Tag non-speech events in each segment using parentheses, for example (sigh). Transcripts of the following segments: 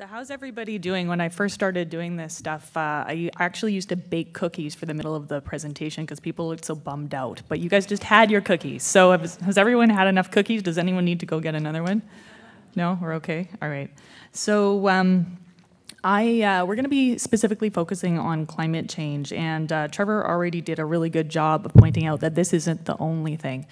So how's everybody doing? When I first started doing this stuff, uh, I actually used to bake cookies for the middle of the presentation because people looked so bummed out. But you guys just had your cookies. So has, has everyone had enough cookies? Does anyone need to go get another one? No, we're okay. All right. So um, I uh, we're going to be specifically focusing on climate change, and uh, Trevor already did a really good job of pointing out that this isn't the only thing.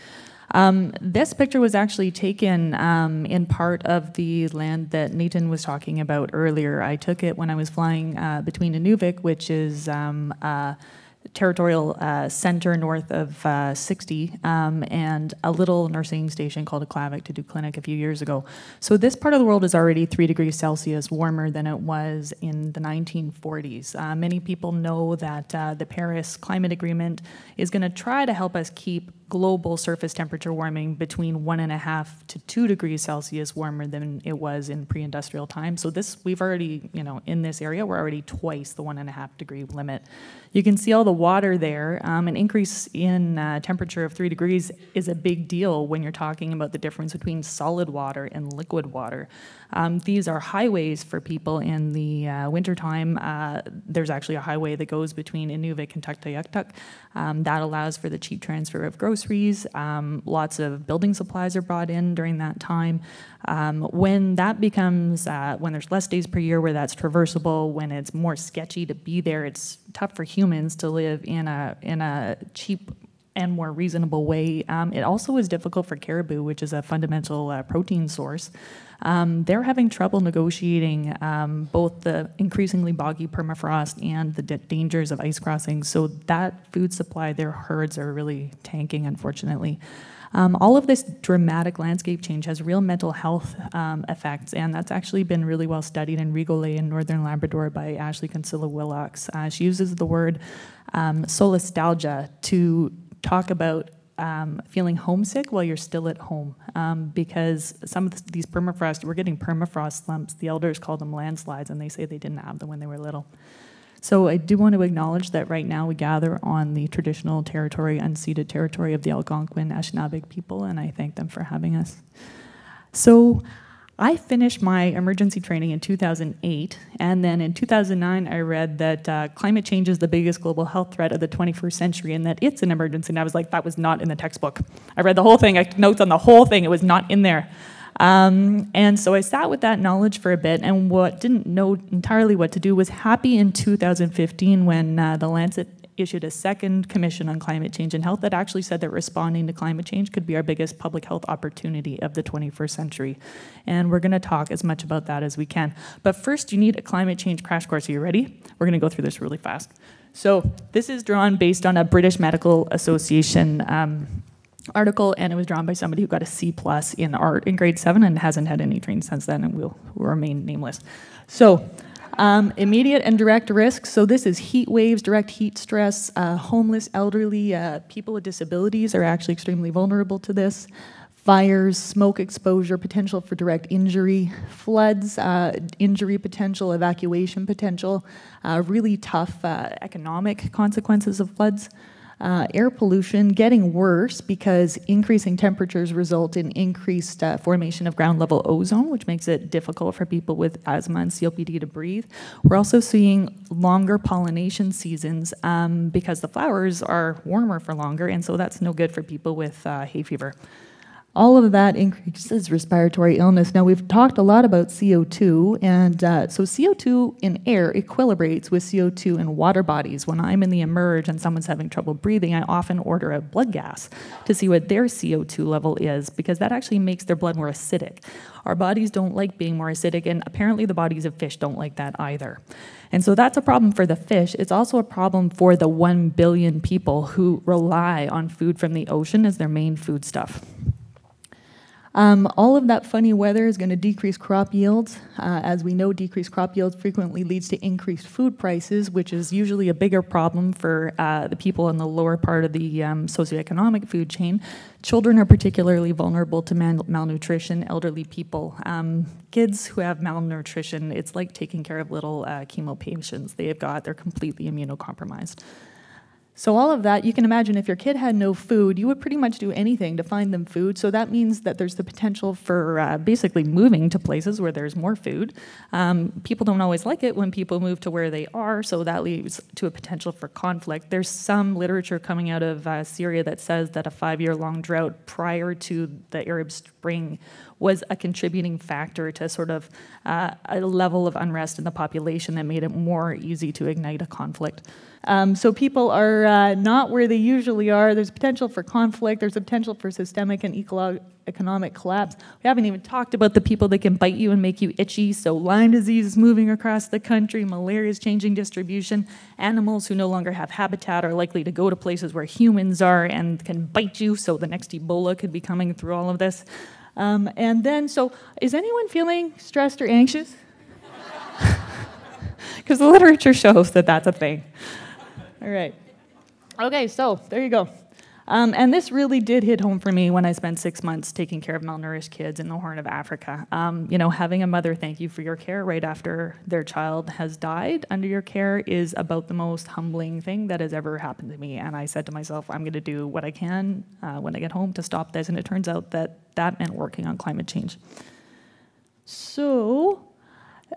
Um, this picture was actually taken um, in part of the land that Nathan was talking about earlier. I took it when I was flying uh, between Inuvik, which is um, territorial uh, center north of uh, 60 um, and a little nursing station called Aklavik to do clinic a few years ago. So this part of the world is already three degrees Celsius warmer than it was in the 1940s. Uh, many people know that uh, the Paris Climate Agreement is going to try to help us keep global surface temperature warming between one and a half to two degrees Celsius warmer than it was in pre-industrial times. So this, we've already, you know, in this area, we're already twice the one and a half degree limit. You can see all the water there. Um, an increase in uh, temperature of three degrees is a big deal when you're talking about the difference between solid water and liquid water. Um, these are highways for people in the uh, wintertime. Uh, there's actually a highway that goes between Inuvik and Tuktoyaktuk. Um, that allows for the cheap transfer of groceries. Um, lots of building supplies are brought in during that time. Um, when that becomes, uh, when there's less days per year where that's traversable, when it's more sketchy to be there, it's tough for humans to live in a, in a cheap and more reasonable way. Um, it also is difficult for caribou, which is a fundamental uh, protein source. Um, they're having trouble negotiating um, both the increasingly boggy permafrost and the dangers of ice crossings. So that food supply, their herds are really tanking, unfortunately. Um, all of this dramatic landscape change has real mental health um, effects, and that's actually been really well studied in Rigolets in northern Labrador by Ashlee Cunsolo Willox. Uh, she uses the word um, solastalgia to talk about um, feeling homesick while you're still at home um, because some of these permafrost, we're getting permafrost slumps. The elders call them landslides, and they say they didn't have them when they were little. So I do want to acknowledge that right now we gather on the traditional territory, unceded territory of the Algonquin Anishinaabeg people, and I thank them for having us. So I finished my emergency training in 2008, and then in 2009, I read that uh, climate change is the biggest global health threat of the 21st century and that it's an emergency. And I was like, that was not in the textbook. I read the whole thing, I took notes on the whole thing, it was not in there. Um, and so I sat with that knowledge for a bit, and what didn't know entirely what to do was happy in 2015 when uh, the Lancet issued a second commission on climate change and health that actually said that responding to climate change could be our biggest public health opportunity of the 21st century. And we're going to talk as much about that as we can. But first, you need a climate change crash course. Are you ready? We're going to go through this really fast. So this is drawn based on a British Medical Association um, article, and it was drawn by somebody who got a C plus in art in grade seven and hasn't had any training since then, and will, will remain nameless. So um, immediate and direct risks. So this is heat waves, direct heat stress. Uh, homeless, elderly, uh, people with disabilities are actually extremely vulnerable to this. Fires, smoke exposure, potential for direct injury, floods, uh, injury potential, evacuation potential, uh, really tough uh, economic consequences of floods. Uh, air pollution getting worse because increasing temperatures result in increased uh, formation of ground level ozone, which makes it difficult for people with asthma and COPD to breathe. We're also seeing longer pollination seasons um, because the flowers are warmer for longer, and so that's no good for people with uh, hay fever. All of that increases respiratory illness. Now, we've talked a lot about CO2, and uh, so CO2 in air equilibrates with CO2 in water bodies. When I'm in the emerge and someone's having trouble breathing, I often order a blood gas to see what their CO2 level is because that actually makes their blood more acidic. Our bodies don't like being more acidic, and apparently the bodies of fish don't like that either. And so that's a problem for the fish. It's also a problem for the 1 billion people who rely on food from the ocean as their main foodstuff. Um, all of that funny weather is going to decrease crop yields. Uh, as we know, decreased crop yields frequently leads to increased food prices, which is usually a bigger problem for uh, the people in the lower part of the um, socioeconomic food chain. Children are particularly vulnerable to mal malnutrition, elderly people. Um, kids who have malnutrition, it's like taking care of little uh, chemo patients. They have got, they're completely immunocompromised. So, all of that, you can imagine if your kid had no food, you would pretty much do anything to find them food. So, that means that there's the potential for uh, basically moving to places where there's more food. Um, people don't always like it when people move to where they are, so that leads to a potential for conflict. There's some literature coming out of uh, Syria that says that a five year long drought prior to the Arab Spring was a contributing factor to sort of uh, a level of unrest in the population that made it more easy to ignite a conflict. Um, so people are uh, not where they usually are. There's potential for conflict. There's a potential for systemic and economic collapse. We haven't even talked about the people that can bite you and make you itchy. So Lyme disease is moving across the country. Malaria is changing distribution. Animals who no longer have habitat are likely to go to places where humans are and can bite you. So the next Ebola could be coming through all of this. Um, and then, so is anyone feeling stressed or anxious? (laughs) Because the literature shows that that's a thing. All right. Okay, so there you go. Um, and this really did hit home for me when I spent six months taking care of malnourished kids in the Horn of Africa. Um, you know, having a mother thank you for your care right after their child has died under your care is about the most humbling thing that has ever happened to me. And I said to myself, I'm going to do what I can uh, when I get home to stop this. And it turns out that that meant working on climate change. So,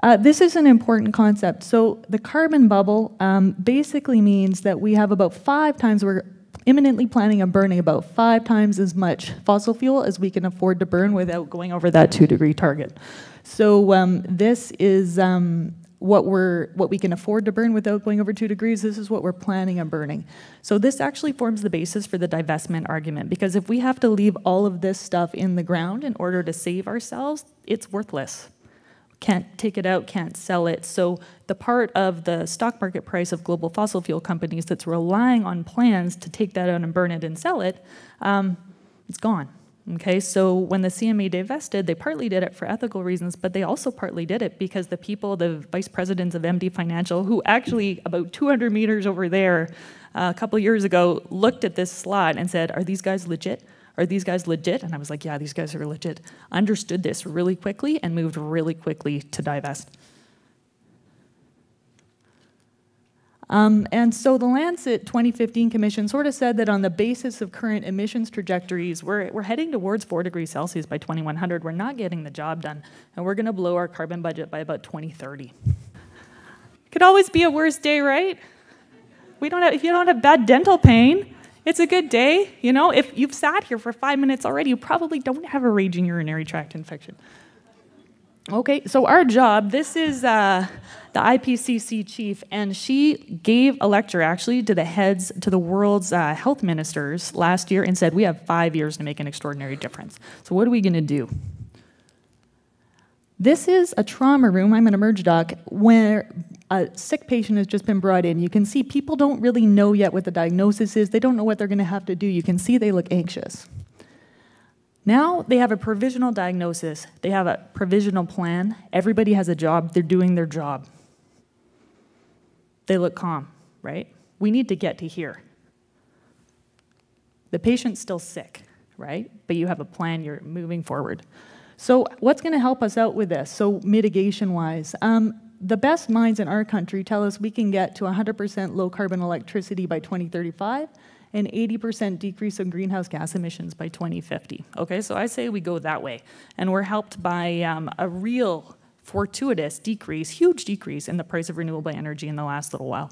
uh, this is an important concept. So the carbon bubble um, basically means that we have about five times, we're imminently planning on burning about five times as much fossil fuel as we can afford to burn without going over that two degree target. So um, this is um, what we're what we can afford to burn without going over two degrees. This is what we're planning on burning. So this actually forms the basis for the divestment argument because if we have to leave all of this stuff in the ground in order to save ourselves, it's worthless can't take it out, can't sell it. So the part of the stock market price of global fossil fuel companies that's relying on plans to take that out and burn it and sell it, um, it's gone. Okay, so when the CMA divested, they partly did it for ethical reasons, but they also partly did it because the people, the vice presidents of MD Financial, who actually about 200 meters over there uh, a couple years ago looked at this slot and said, Are these guys legit? Are these guys legit? And I was like, Yeah, these guys are legit. Understood this really quickly and moved really quickly to divest. Um, and so the Lancet 2015 Commission sort of said that on the basis of current emissions trajectories, we're, we're heading towards 4 degrees Celsius by 2100. We're not getting the job done, and we're going to blow our carbon budget by about 2030. Could always be a worse day, right? We don't have, if you don't have bad dental pain, it's a good day. You know, if you've sat here for five minutes already, you probably don't have a raging urinary tract infection. Okay, so our job, this is uh, the IPCC chief, and she gave a lecture actually to the heads, to the world's uh, health ministers last year and said, We have five years to make an extraordinary difference. So, what are we going to do? This is a trauma room. I'm an emerge doc where a sick patient has just been brought in. You can see people don't really know yet what the diagnosis is. They don't know what they're going to have to do. You can see they look anxious. Now they have a provisional diagnosis, they have a provisional plan. Everybody has a job, they're doing their job. They look calm, right? We need to get to here. The patient's still sick, right? But you have a plan, you're moving forward. So, what's going to help us out with this? So, mitigation wise, um, the best minds in our country tell us we can get to 100% low carbon electricity by 2035 and 80% decrease in greenhouse gas emissions by 2050. Okay, so I say we go that way. And we're helped by um, a real fortuitous decrease, huge decrease in the price of renewable energy in the last little while.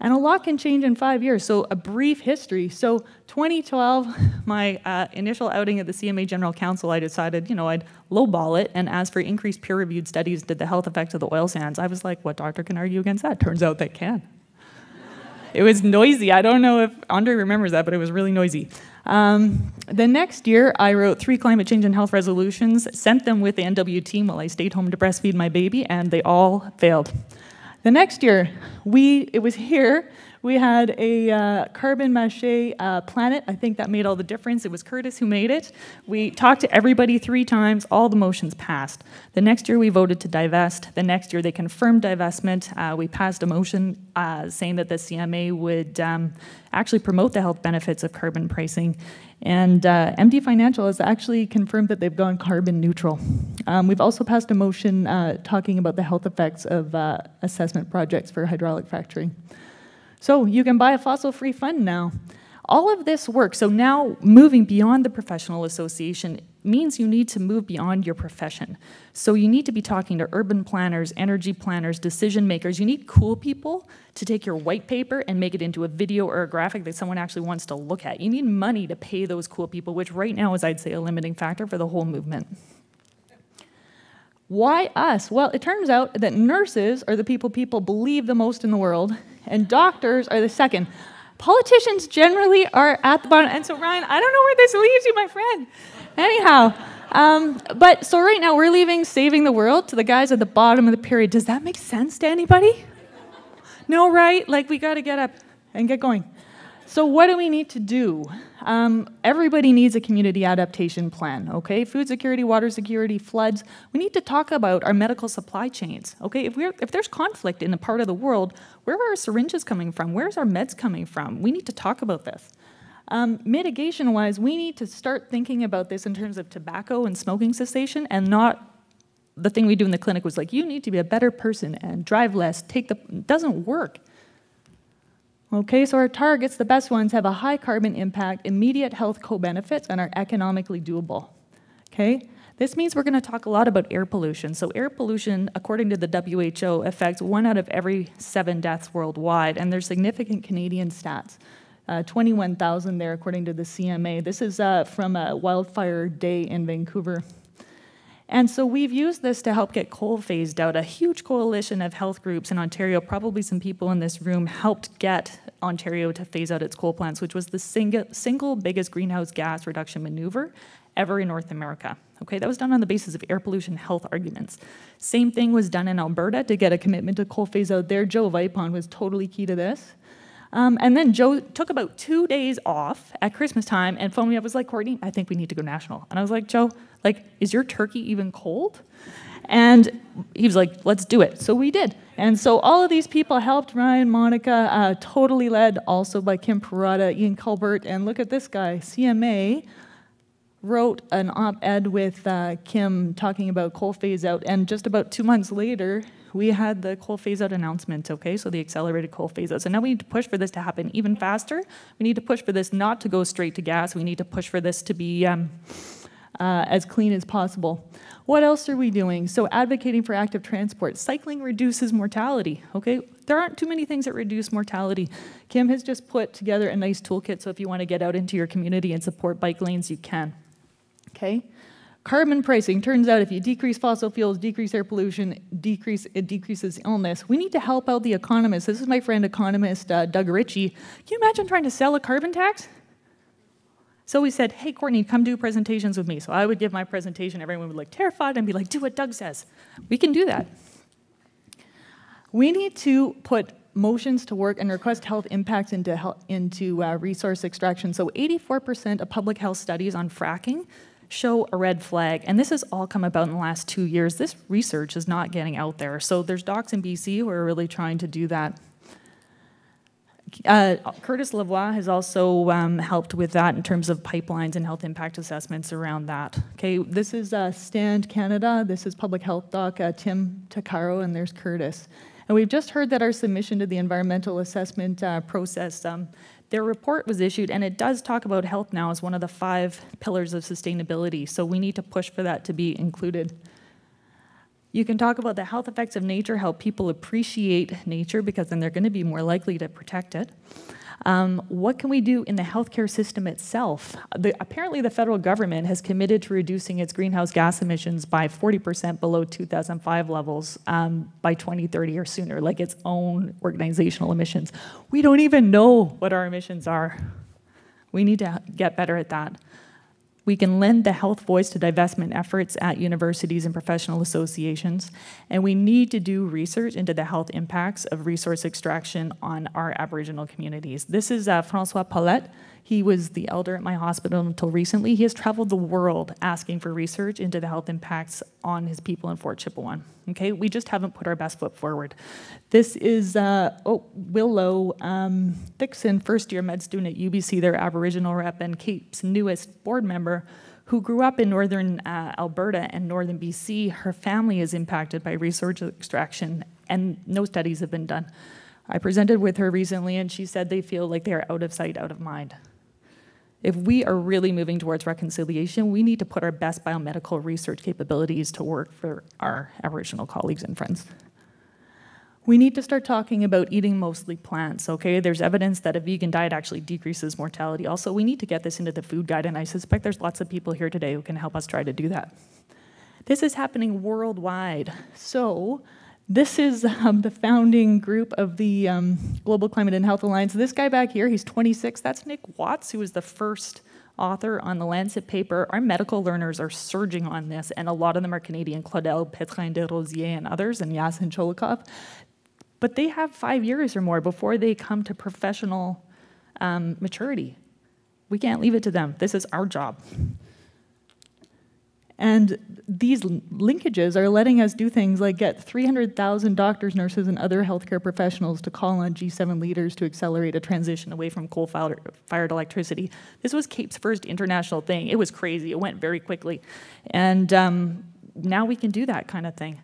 And a lot can change in five years. So, a brief history. So, 2012, (laughs) my uh, initial outing at the CMA General Council, I decided, you know, I'd lowball it and as for increased peer reviewed studies did the health effects of the oil sands. I was like, what doctor can argue against that? Turns out they can. it was noisy. I don't know if Andre remembers that, but it was really noisy. Um, the next year, I wrote three climate change and health resolutions, sent them with the NW team while I stayed home to breastfeed my baby, and they all failed. The next year, we, it was here, we had a uh, carbon mache uh, planet. I think that made all the difference. It was Curtis who made it. We talked to everybody three times. All the motions passed. The next year we voted to divest. The next year they confirmed divestment. Uh, we passed a motion uh, saying that the CMA would um, actually promote the health benefits of carbon pricing. And uh, MD Financial has actually confirmed that they've gone carbon neutral. Um, we've also passed a motion uh, talking about the health effects of uh, assessment projects for hydraulic fracturing. So you can buy a fossil-free fund now. All of this work, so now moving beyond the professional association means you need to move beyond your profession. So you need to be talking to urban planners, energy planners, decision makers. You need cool people to take your white paper and make it into a video or a graphic that someone actually wants to look at. You need money to pay those cool people, which right now is, I'd say, a limiting factor for the whole movement. Why us? Well, it turns out that nurses are the people people believe the most in the world, and doctors are the second. Politicians generally are at the bottom. And so, Ryan, I don't know where this leaves you, my friend. Anyhow, um, but so right now we're leaving saving the world to the guys at the bottom of the period. Does that make sense to anybody? No, right? Like we got to get up and get going. So, what do we need to do? Um, everybody needs a community adaptation plan, okay? Food security, water security, floods. We need to talk about our medical supply chains, okay? If, we're, if there's conflict in a part of the world, where are our syringes coming from? Where's our meds coming from? We need to talk about this. Um, mitigation wise, we need to start thinking about this in terms of tobacco and smoking cessation and not the thing we do in the clinic was like, you need to be a better person and drive less, take the, doesn't work. Okay, so our targets, the best ones, have a high carbon impact, immediate health co-benefits, and are economically doable. Okay, this means we're going to talk a lot about air pollution. So air pollution, according to the WHO, affects one out of every seven deaths worldwide, and there's significant Canadian stats. Uh, 21,000 there, according to the CMA. This is uh, from a wildfire day in Vancouver. And so we've used this to help get coal phased out. A huge coalition of health groups in Ontario, probably some people in this room, helped get Ontario to phase out its coal plants, which was the single, single biggest greenhouse gas reduction maneuver ever in North America. Okay, that was done on the basis of air pollution health arguments. Same thing was done in Alberta to get a commitment to coal phase out there. Joe Vipond was totally key to this. Um, and then Joe took about two days off at Christmas time and phoned me up. Was like, Courtney, I think we need to go national. And I was like, Joe, like, is your turkey even cold? And he was like, let's do it. So we did. And so all of these people helped Ryan, Monica, uh, totally led also by Kim Perrotta, Ian Culbert, and look at this guy, CMA wrote an op-ed with uh, Kim talking about coal phase out, and just about two months later, we had the coal phase out announcement, okay? So the accelerated coal phase out. So now we need to push for this to happen even faster. We need to push for this not to go straight to gas. We need to push for this to be um, uh, as clean as possible. What else are we doing? So advocating for active transport. Cycling reduces mortality, okay? There aren't too many things that reduce mortality. Kim has just put together a nice toolkit, so if you want to get out into your community and support bike lanes, you can, okay? Carbon pricing, turns out if you decrease fossil fuels, decrease air pollution, decrease, it decreases illness. We need to help out the economists. This is my friend economist uh, Doug Ritchie. Can you imagine trying to sell a carbon tax? So we said, hey, Courtney, come do presentations with me. So I would give my presentation, everyone would look terrified and be like, do what Doug says. We can do that. We need to put motions to work and request health impacts into, into uh, resource extraction. So 84% of public health studies on fracking show a red flag. And this has all come about in the last two years. This research is not getting out there. So there's docs in BC who are really trying to do that. Uh, Curtis Lavoie has also um, helped with that in terms of pipelines and health impact assessments around that. Okay, this is uh, Stand Canada. This is Public Health Doc uh, Tim Takaro, and there's Curtis. And we've just heard that our submission to the environmental assessment uh, process um, their report was issued, and it does talk about health now as one of the five pillars of sustainability, so we need to push for that to be included. You can talk about the health effects of nature, how people appreciate nature because then they're going to be more likely to protect it. Um, what can we do in the healthcare system itself? The, apparently, the federal government has committed to reducing its greenhouse gas emissions by 40% below 2005 levels um, by 2030 or sooner, like its own organizational emissions. We don't even know what our emissions are. We need to get better at that. We can lend the health voice to divestment efforts at universities and professional associations, and we need to do research into the health impacts of resource extraction on our Aboriginal communities. This is uh, Francois Paulette. He was the elder at my hospital until recently. He has traveled the world asking for research into the health impacts on his people in Fort Chipewyan. Okay, we just haven't put our best foot forward. This is uh, oh, Willow um, Dixon, first year med student at UBC, their Aboriginal rep, and CAPE's newest board member who grew up in northern uh, Alberta and northern BC. Her family is impacted by resource extraction, and no studies have been done. I presented with her recently, and she said they feel like they are out of sight, out of mind. If we are really moving towards reconciliation, we need to put our best biomedical research capabilities to work for our Aboriginal colleagues and friends. We need to start talking about eating mostly plants, okay? There's evidence that a vegan diet actually decreases mortality. Also, we need to get this into the food guide, and I suspect there's lots of people here today who can help us try to do that. This is happening worldwide. So, this is um, the founding group of the um, Global Climate and Health Alliance. This guy back here, he's 26. That's Nick Watts, who was the first author on the Lancet paper. Our medical learners are surging on this, and a lot of them are Canadian. Claudel Pétrin-Desrosiers and others, and Yassen Tcholakov but they have five years or more before they come to professional um, maturity. We can't leave it to them. This is our job. And these linkages are letting us do things like get 300,000 doctors, nurses, and other healthcare professionals to call on G7 leaders to accelerate a transition away from coal fired electricity. This was CAPE's first international thing. It was crazy. It went very quickly. And um, now we can do that kind of thing.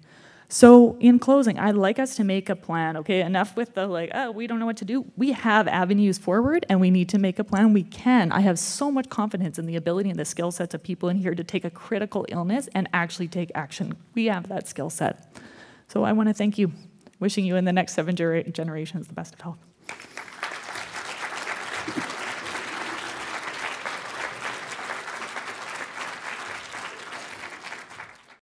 So in closing, I'd like us to make a plan, okay? Enough with the like, oh, we don't know what to do. We have avenues forward and we need to make a plan. We can. I have so much confidence in the ability and the skill sets of people in here to take a critical illness and actually take action. We have that skill set. So I want to thank you. Wishing you in the next seven generations the best of health.